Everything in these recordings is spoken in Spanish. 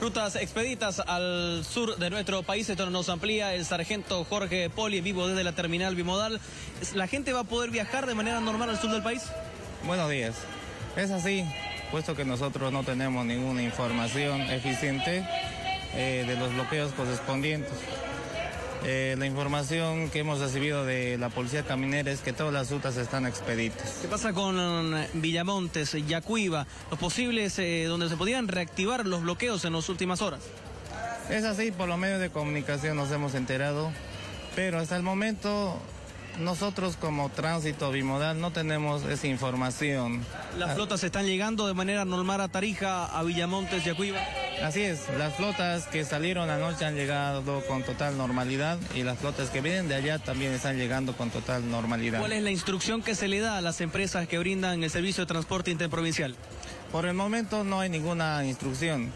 Rutas expeditas al sur de nuestro país, esto nos amplía el sargento Jorge Poli, vivo desde la terminal bimodal. ¿La gente va a poder viajar de manera normal al sur del país? Buenos días. Es así, puesto que nosotros no tenemos ninguna información eficiente eh, de los bloqueos correspondientes. Eh, la información que hemos recibido de la policía caminera es que todas las rutas están expeditas. ¿Qué pasa con eh, Villamontes, Yacuiba, los posibles eh, donde se podían reactivar los bloqueos en las últimas horas? Es así, por los medios de comunicación nos hemos enterado, pero hasta el momento nosotros como tránsito bimodal no tenemos esa información. ¿Las flotas están llegando de manera normal a Tarija, a Villamontes, Yacuiba? Así es, las flotas que salieron anoche han llegado con total normalidad y las flotas que vienen de allá también están llegando con total normalidad. ¿Cuál es la instrucción que se le da a las empresas que brindan el servicio de transporte interprovincial? Por el momento no hay ninguna instrucción.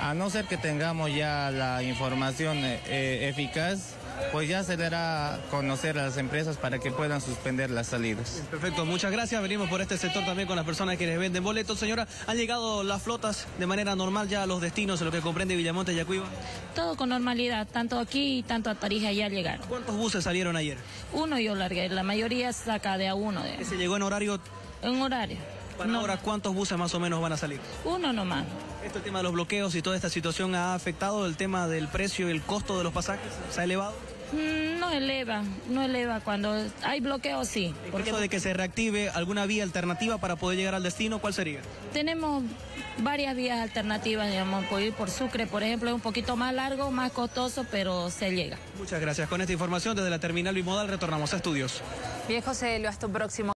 A no ser que tengamos ya la información eh, eficaz, pues ya se dará a conocer a las empresas para que puedan suspender las salidas. Perfecto, muchas gracias. Venimos por este sector también con las personas que les venden boletos. Señora, ¿han llegado las flotas de manera normal ya a los destinos, en lo que comprende Villamonte y Yacuiba? Todo con normalidad, tanto aquí y tanto a Tarija ya llegaron. ¿Cuántos buses salieron ayer? Uno yo largué, la mayoría saca de a uno. De... ¿Se llegó en horario? En horario. ¿Para no. ahora cuántos buses más o menos van a salir? Uno nomás. ¿Este tema de los bloqueos y toda esta situación ha afectado el tema del precio y el costo de los pasajes? ¿Se ha elevado? Mm, no eleva, no eleva. Cuando hay bloqueos, sí. En porque... caso de que se reactive alguna vía alternativa para poder llegar al destino, ¿cuál sería? Tenemos varias vías alternativas, digamos, por ir por Sucre, por ejemplo, es un poquito más largo, más costoso, pero se llega. Muchas gracias. Con esta información desde la terminal bimodal retornamos a estudios. Bien, José, hasta un próximo.